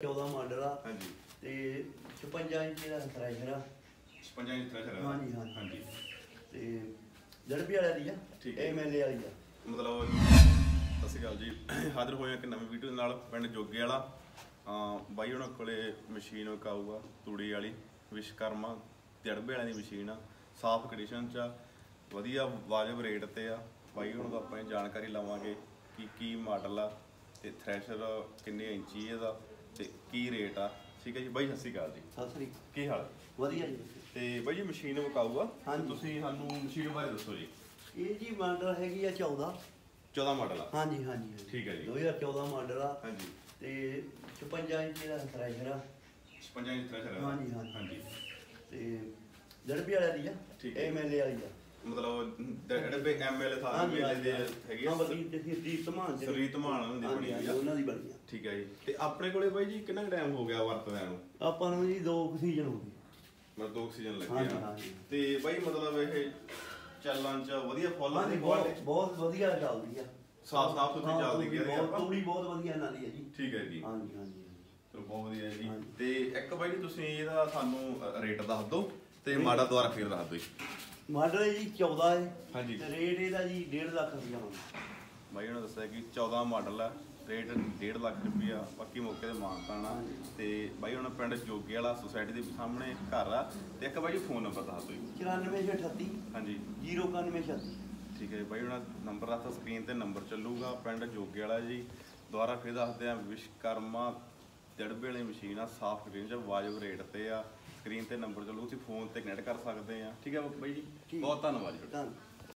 14 model ਆ। ਹਾਂਜੀ। ਤੇ 56 ਇੰਚ ਦਾ ਥ੍ਰੈਸ਼ਰ ਆ। 56 ਇੰਚ ਥ੍ਰੈਸ਼ਰ ਹਾਂਜੀ, ਹਾਂਜੀ। ਹਾਂਜੀ। ਤੇ ਜੜਬੀ ਵਾਲਾ ਦੀ ਆ ਠੀਕ ਹੈ। ਐਮਐਲਏ ਵਾਲੀ ਆ। ਮਤਲਬ ਸਤਿ ਸ਼੍ਰੀ ਅਕਾਲ ਜੀ। ਹਾਜ਼ਰ ਹੋਏ ਇੱਕ ਨਵੀਂ ਵੀਡੀਓ ਨਾਲ ਪਿੰਡ ਜੋਗੇ ਵਾਲਾ। ਬਾਈ ਉਹਨਾਂ ਕੋਲੇ ਮਸ਼ੀਨ ਵਿਕਾਊਗਾ ਤੂੜੀ ਵਾਲੀ। ਵਿਸ਼ਕਰਮਾ ਜੜਬੇ ਵਾਲਿਆਂ ਦੀ ਮਸ਼ੀਨ ਆ। ਸਾਫ਼ ਕੰਡੀਸ਼ਨ ਚ ਆ। ਵਧੀਆ ਵਾਜਬ ਰੇਟ ਤੇ ਆ। ਬਾਈ ਉਹਨਾਂ ਤੋਂ ਆਪਾਂ ਜਾਣਕਾਰੀ ਲਵਾਂਗੇ ਕਿ ਕੀ ਮਾਡਲ ਆ। ਤੇ ਥ੍ਰੈਸ਼ਰ ਕਿੰਨੇ ਇੰਚੀ ਇਹਦਾ? ਤੇ ਕੀ ਰੇਟ ਆ? ਠੀਕ ਹੈ ਜੀ ਬਾਈ ਸਤਿ ਸ਼੍ਰੀ ਅਕਾਲ ਜੀ। ਸਤਿ ਸ੍ਰੀ ਕੀ ਹਾਲ? ਵਧੀਆ ਜੀ ਤੇ ਬਾਈ ਜੀ ਮਸ਼ੀਨ ਵਿਕਾਊਗਾ? ਹਾਂਜੀ। ਤੁਸੀਂ ਸਾਨੂੰ ਮਸ਼ੀਨ ਬਾਰੇ ਦੱਸੋ ਜੀ। ਇਹ ਜੀ ਮਾਡਲ ਹੈਗੀ ਆ 14 14 ਮਾਡਲ ਆ? ਹਾਂਜੀ ਹਾਂਜੀ ਹਾਂਜੀ। ਠੀਕ ਹੈ ਜੀ। 2014 ਮਾਡਲ ਆ। ਹਾਂਜੀ। ਤੇ 56 ਇੰਚ ਦਾ ਥ੍ਰੈਸ਼ਰ ਆ। 56 ਇੰਚ ਥ੍ਰੈਸ਼ਰ ਹਾਂਜੀ, ਹਾਂਜੀ। ਹਾਂਜੀ। ਤੇ ਜੜਬੀ ਵਾਲਾ ਦੀ ਆ। ਠੀਕ ਹੈ। ਐਮਐਲਏ ਵਾਲੀ ਆ। ਮਤਲਬ ਜਿਹੜੇ ਬੇ ਐਮਐਲਏ ਥਾਂ ਦੇ ਹੈਗੇ ਹਾਂ ਆ ਬਲੀ ਤੇ ਦੀ ਤਮਾਨ ਸਰੀਰ ਧਮਾਨ ਉਹਨਾਂ ਦੀ ਬਣੀ ਹੋਈ ਆ। ਉਹਨਾਂ ਦੀ ਬਣੀ ਆ। ਠੀਕ ਹੈ ਜੀ। ਤੇ ਆਪਣੇ ਕੋਲੇ ਬਾਈ ਜੀ ਕਿੰਨਾ ਟਾਈਮ ਹੋ ਗਿਆ ਵਰਤਦਿਆਂ ਨੂੰ? ਆਪਾਂ ਨੂੰ ਜੀ ਦੋ ਸੀਜ਼ਨ ਹੋ ਗਏ। ਮਤਲਬ ਦੋ ਆਕਸੀਜਨ ਲੱਗੇ ਆ। ਤੇ ਬਾਈ ਮਤਲਬ ਇਹ ਚੱਲਣ ਚ ਵਧੀਆ ਫੁੱਲ ਦੀ ਬਹੁਤ ਵਧੀਆ ਚੱਲਦੀ ਆ। ਸਾਫ਼- ਸਾਫ਼ ਸੁਥਰੀ ਚੱਲਦੀ ਹੈ ਬਹੁਤ ਆਪਾਂ। ਤੂੜੀ ਬਹੁਤ ਵਧੀਆ ਇਹਨਾਂ ਦੀ ਹੈ ਜੀ। ਠੀਕ ਹੈ ਜੀ। ਹਾਂਜੀ ਹਾਂਜੀ। ਚਲੋ ਬਹੁਤ ਵਧੀਆ ਜੀ। ਤੇ ਇੱਕ ਬਾਈ ਜੀ ਤੁਸੀਂ ਇਹਦਾ ਸਾਨੂੰ ਰੇਟ ਦੱਸ ਦਿਓ ਤੇ ਮਾਡਲ ਦੁਆਰਾ ਫਿਰ ਦੱਸ ਦਿਓ ਜੀ। ਮਾਡਲ ਹੈ ਜੀ 14 ਹੈ। ਹਾਂਜੀ। ਤੇ ਰੇਟ ਇਹਦਾ ਜੀ 1.5 ਲੱਖ ਰੁਪਇਆ ਹੁੰਦਾ ਬਾਈ ਉਹਨਾਂ ਦੱਸਿਆ ਕਿ 14 ਮਾਡਲ ਆ ਰੇਟ 1.5 ਲੱਖ ਰੁਪਇਆ ਬਾਕੀ ਮੌਕੇ ਤੇ ਮਾਨਤਾਣਾ ਹਾਂਜੀ। ਤੇ ਬਾਈ ਉਹਨਾਂ ਪਿੰਡ ਜੋਗੇ ਵਾਲਾ ਸੁਸਾਇਟੀ ਦੇ ਸਾਹਮਣੇ ਘਰ ਆ। ਤੇ ਇੱਕ ਬਾਈ ਫੋਨ ਨੰਬਰ ਦੱਸ ਦਿਓ ਜੀ। 9438 ਹਾਂਜੀ। 09136 ਠੀਕ ਹੈ ਬਾਈ ਉਹਨਾਂ ਨੰਬਰ ਦੱਸਤਾ ਸਕਰੀਨ ਤੇ ਨੰਬਰ ਚੱਲੂਗਾ। ਪਿੰਡ ਜੋਗੇ ਵਾਲਾ ਜੀ ਦੁਬਾਰਾ ਫਿਰ ਦੱਸਦੇ ਆ ਵਿਸ਼ਕਰਮਾ ਜੜਬੇ ਵਾਲੀ ਮਸ਼ੀਨ ਆ ਸਾਫ਼ ਰੇਂਜ ਵਾਜਬ ਰੇਟ ਤੇ ਆ। ਸਕਰੀਨ ਤੇ ਨੰਬਰ ਚੱਲੂ ਤੁਸੀਂ ਫੋਨ ਤੇ ਕਨੈਕਟ ਕਰ ਸਕਦੇ ਆ ਠੀਕ ਹੈ ਬਾਈ ਜੀ। ਬਹੁਤ ਧੰਨਵਾਦ ਜੀ ਤੁਹਾਡਾ। ਧੰਨ